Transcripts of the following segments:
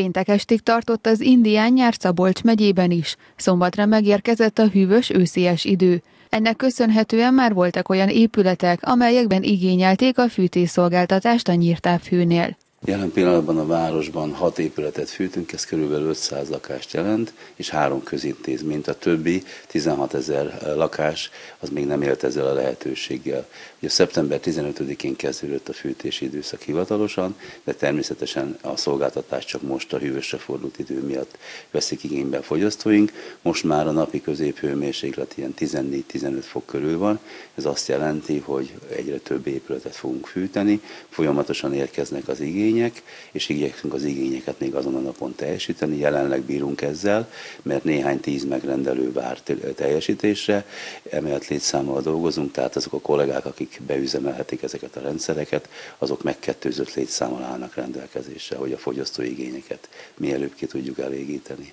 Péntek estig tartott az indián nyár Szabolcs megyében is, szombatra megérkezett a hűvös őszies idő. Ennek köszönhetően már voltak olyan épületek, amelyekben igényelték a fűtésszolgáltatást a nyírtávhőnél. Jelen pillanatban a városban hat épületet fűtünk, ez körülbelül 500 lakást jelent, és három közintézményt. A többi 16 ezer lakás az még nem élt ezzel a lehetőséggel. Ugye szeptember 15-én kezdődött a fűtési időszak hivatalosan, de természetesen a szolgáltatás csak most a hűvösre fordult idő miatt veszik igénybe a fogyasztóink. Most már a napi középhőmérséklet ilyen 14-15 fok körül van. Ez azt jelenti, hogy egyre több épületet fogunk fűteni, folyamatosan érkeznek az igény, igények, és igyekszünk az igényeket még azon a napon teljesíteni. Jelenleg bírunk ezzel, mert néhány tíz megrendelő vár teljesítésre, emelt létszámmal dolgozunk, tehát azok a kollégák, akik beüzemelhetik ezeket a rendszereket, azok megkettőzött létszámmal állnak rendelkezésre, hogy a fogyasztói igényeket mielőbb ki tudjuk elégíteni.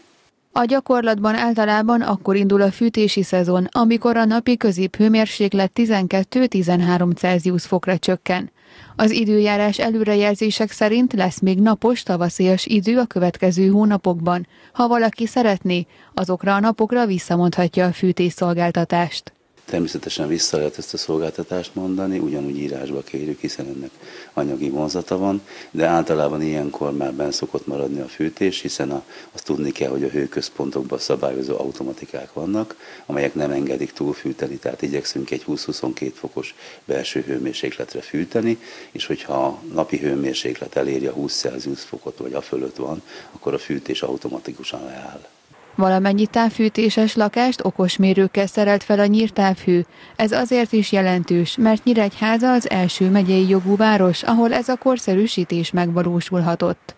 A gyakorlatban általában akkor indul a fűtési szezon, amikor a napi középhőmérséklet 12-13 Celsius fokra csökken. Az időjárás előrejelzések szerint lesz még napos, tavaszias idő a következő hónapokban. Ha valaki szeretné, azokra a napokra visszamondhatja a fűtésszolgáltatást. Természetesen vissza lehet ezt a szolgáltatást mondani, ugyanúgy írásba kérjük, hiszen ennek anyagi vonzata van, de általában ilyenkor már ben szokott maradni a fűtés, hiszen a, azt tudni kell, hogy a hőközpontokban szabályozó automatikák vannak, amelyek nem engedik túlfűteni, tehát igyekszünk egy 20-22 fokos belső hőmérsékletre fűteni, és hogyha a napi hőmérséklet eléri a 20 Celsius fokot, vagy a fölött van, akkor a fűtés automatikusan leáll. Valamennyi távfűtéses lakást okosmérőkkel szerelt fel a nyírtávhő. Ez azért is jelentős, mert Nyíregyháza az első megyei jogú város, ahol ez a korszerűsítés megvalósulhatott.